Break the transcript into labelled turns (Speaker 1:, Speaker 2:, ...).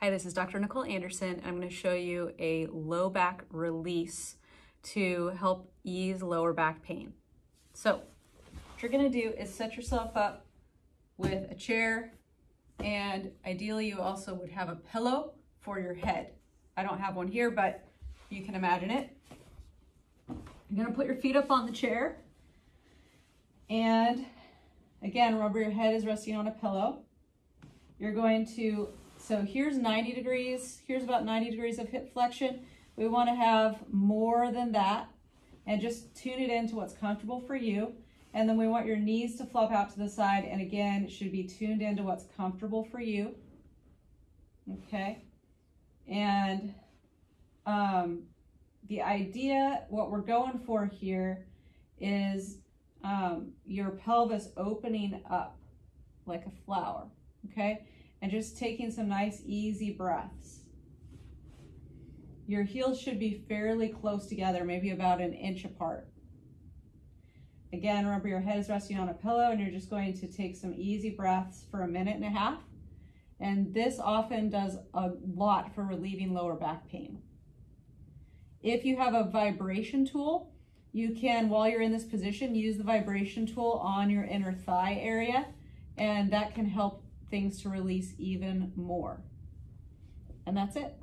Speaker 1: Hi, this is Dr. Nicole Anderson. I'm going to show you a low back release to help ease lower back pain. So what you're going to do is set yourself up with a chair and ideally you also would have a pillow for your head. I don't have one here, but you can imagine it. You're going to put your feet up on the chair and again, remember your head is resting on a pillow. You're going to so here's 90 degrees, here's about 90 degrees of hip flexion. We wanna have more than that and just tune it into what's comfortable for you. And then we want your knees to flop out to the side. And again, it should be tuned into what's comfortable for you. Okay. And um, the idea, what we're going for here is um, your pelvis opening up like a flower. Okay and just taking some nice easy breaths. Your heels should be fairly close together, maybe about an inch apart. Again, remember your head is resting on a pillow and you're just going to take some easy breaths for a minute and a half. And this often does a lot for relieving lower back pain. If you have a vibration tool, you can, while you're in this position, use the vibration tool on your inner thigh area, and that can help things to release even more. And that's it.